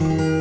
Música